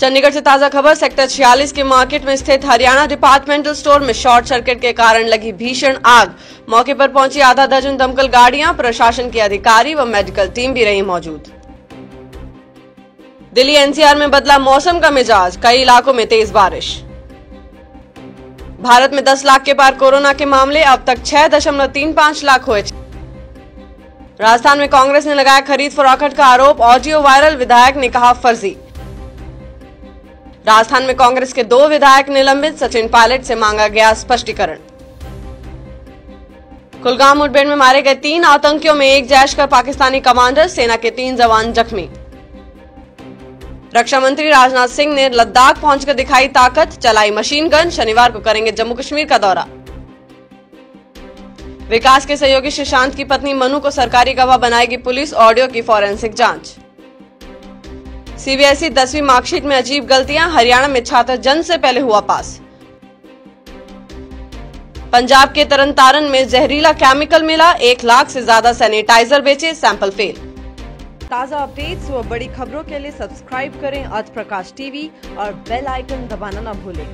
चंडीगढ़ से ताज़ा खबर, सेक्टर 46 के मार्केट में स्थित हरियाणा डिपार्टमेंटल स्टोर में शॉर्ट सर्किट के कारण लगी भीषण आग। मौके पर पहुँची आधा दर्जन दमकल गाड़ियाँ, प्रशासन के अधिकारी व मेडिकल टीम भी रही मौजूद। दिल्ली एनसीआर में बदला मौसम का मिजाज, कई इलाकों में तेज बारिश। भारत में 10 लाख के पार कोरोना के मामले, अब तक छह दशमलव तीन पाँच लाख हुए। राजस्थान में कांग्रेस ने लगाया खरीद फरोख्त का आरोप, ऑडियो वायरल, विधायक ने कहा फर्जी। राजस्थान में कांग्रेस के दो विधायक निलंबित, सचिन पायलट से मांगा गया स्पष्टीकरण। कुलगाम मुठभेड़ में मारे गए तीन आतंकियों में एक जैश का पाकिस्तानी कमांडर, सेना के तीन जवान जख्मी। रक्षा मंत्री राजनाथ सिंह ने लद्दाख पहुंचकर दिखाई ताकत, चलाई मशीन गन, शनिवार को करेंगे जम्मू कश्मीर का दौरा। विकास के सहयोगी सुशांत की पत्नी मनु को सरकारी गवाह बनाएगी पुलिस, ऑडियो की फॉरेंसिक जाँच। सीबीएसई दसवीं मार्कशीट में अजीब गलतियाँ, हरियाणा में छात्र जन से पहले हुआ पास। पंजाब के तरनतारन में जहरीला केमिकल मिला, एक लाख से ज़्यादा सैनिटाइजर बेचे, सैंपल फेल। ताज़ा अपडेट्स व बड़ी खबरों के लिए सब्सक्राइब करें अर्थ प्रकाश टीवी और बेल आइकन दबाना न भूलें।